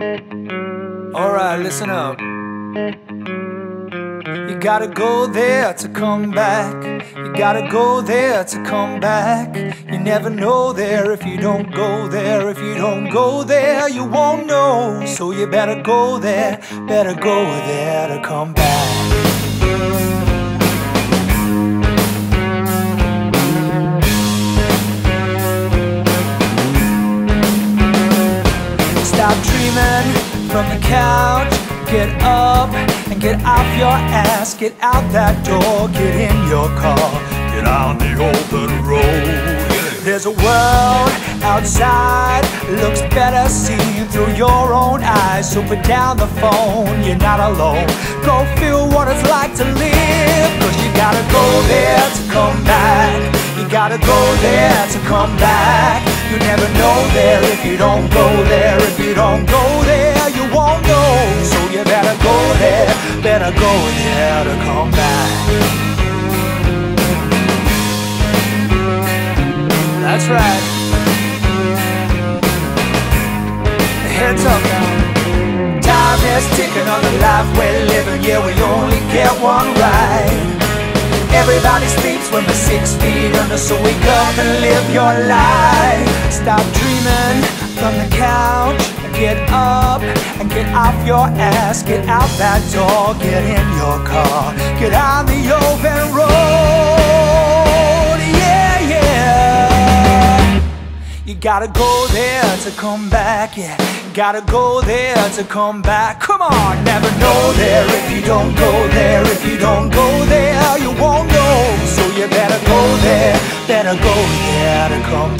Alright, listen up. You gotta go there to come back. You gotta go there to come back. You never know there if you don't go there. If you don't go there, you won't know. So you better go there, better go there to come back. Get up and get off your ass. Get out that door. Get in your car. Get on the open road. There's a world outside. Looks better seen through your own eyes. So put down the phone. You're not alone. Go feel what it's like to live. Cause you gotta go there to come back. You gotta go there to come back. You never know there if you don't go back. That's right. Heads up now. Time is ticking on the life we're living. Yeah, we only get one ride. Everybody sleeps when we're six feet under, so wake up and live your life. Stop dreaming from the couch get up and get off your ass. Get out that door, get in your car, get on the open road. Yeah, yeah. You gotta go there to come back, yeah. Gotta go there to come back. Come on, never know there if you don't go there. If you don't go there, you won't know. So you better go there, better go there to come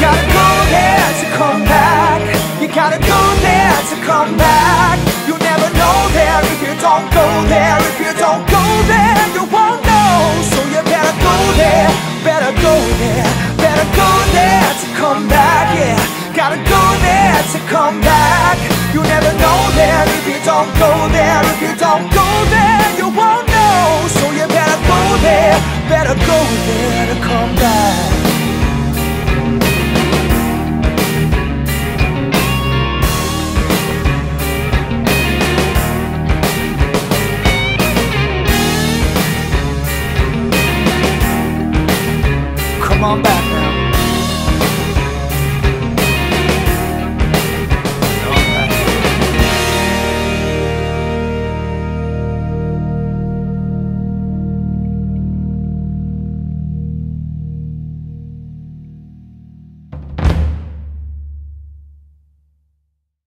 gotta go there to come back. You gotta go there to come back. You never know there if you don't go there. Go there to come back. Yeah, gotta go there to come back. You never know there if you don't go there. If you don't go there, you won't know. So you better go there, better go there.